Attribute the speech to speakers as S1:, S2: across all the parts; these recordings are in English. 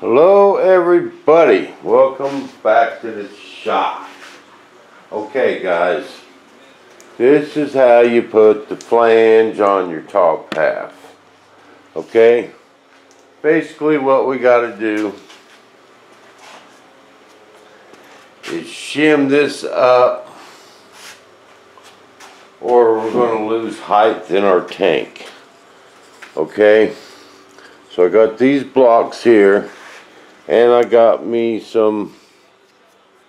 S1: Hello, everybody. Welcome back to the shop. Okay, guys. This is how you put the flange on your top half. Okay? Basically, what we got to do is shim this up, or we're going to lose height in our tank. Okay? So I got these blocks here. And I got me some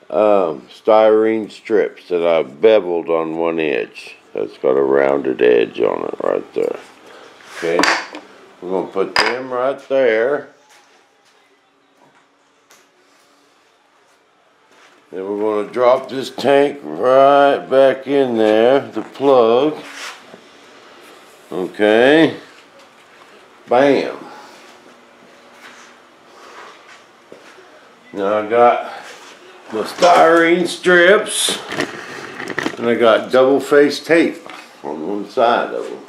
S1: um, styrene strips that I beveled on one edge. That's got a rounded edge on it right there. Okay, we're gonna put them right there. Then we're gonna drop this tank right back in there, the plug. Okay, bam. Now I got my styrene strips and I got double face tape on one side of them.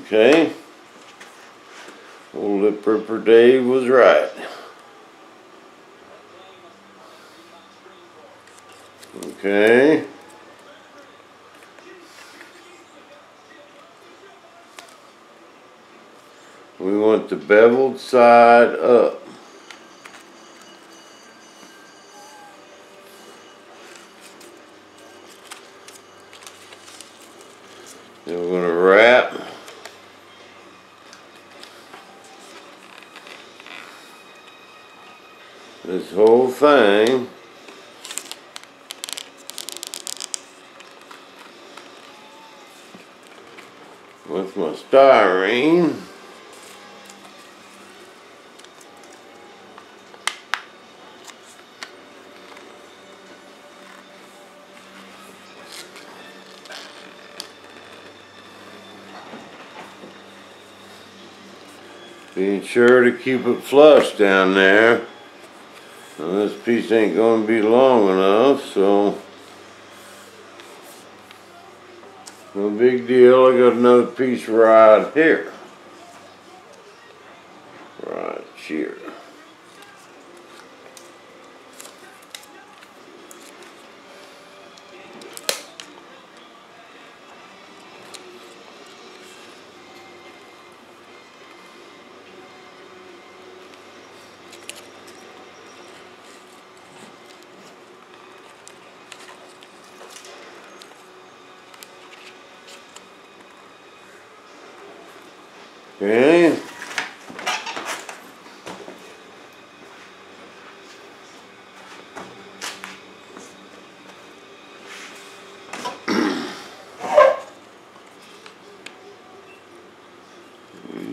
S1: Okay. Old Lip Ripper Dave was right. Okay. We want the beveled side up. Then we're gonna wrap. This whole thing. With my styrene. Being sure to keep it flush down there. Now this piece ain't gonna be long enough, so. No big deal, I got another piece right here. Right here. Okay.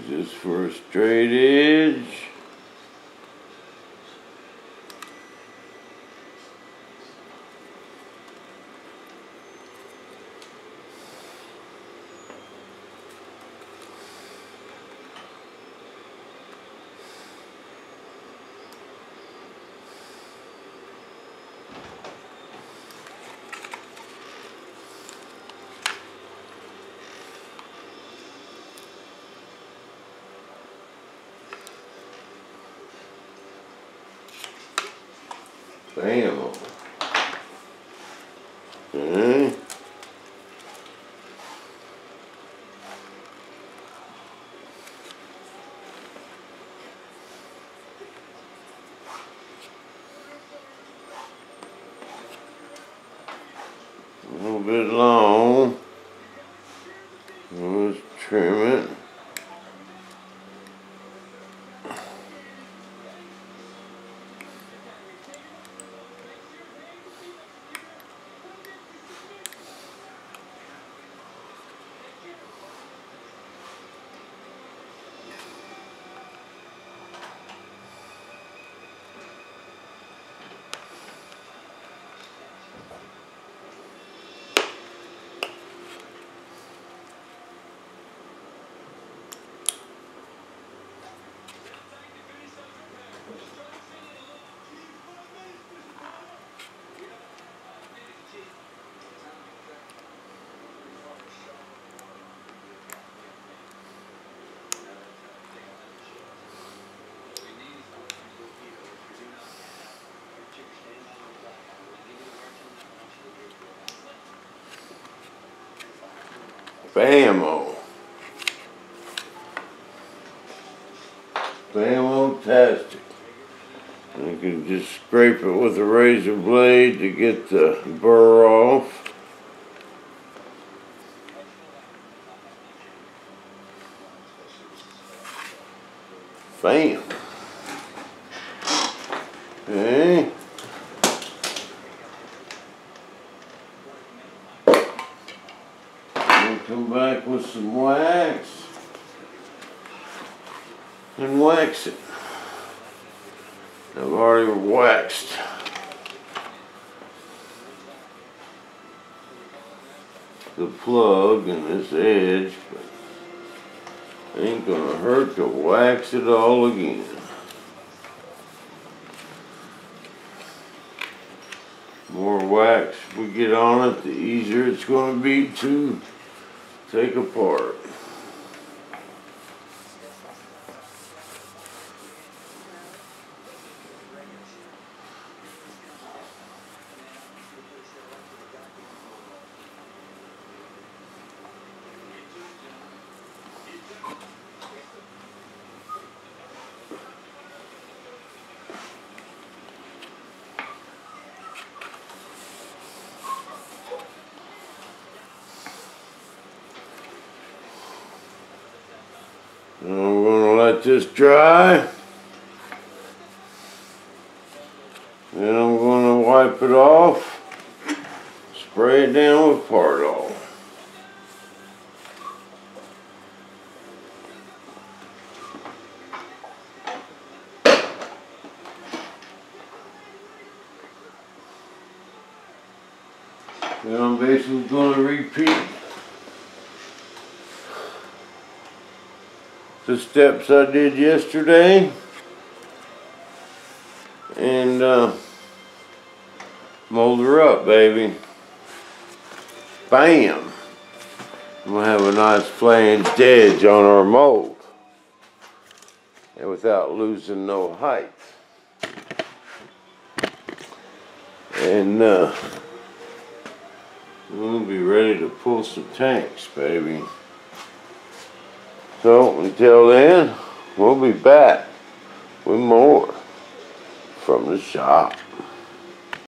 S1: Use for a straight edge. Bam. Mm-hmm. Okay. A little bit long. Let's trim it. Bammo. Bammo-tastic. You can just scrape it with a razor blade to get the burr off. Bam. Okay. We'll come back with some wax and wax it. I've already waxed. The plug and this edge, but ain't gonna hurt to wax it all again. More wax we get on it, the easier it's gonna be to take apart. And I'm gonna let this dry. Then I'm gonna wipe it off. Spray it down with Partall. Then I'm basically gonna repeat the steps I did yesterday. And uh, mold her up, baby. Bam! We'll have a nice flanged edge on our mold. And without losing no height. And uh, we'll be ready to pull some tanks, baby. So until then, we'll be back with more from the shop.